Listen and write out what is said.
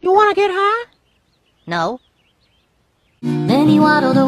You wanna get high? No. Then he waddled away.